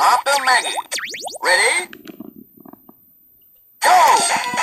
After Maggie. Ready? Go!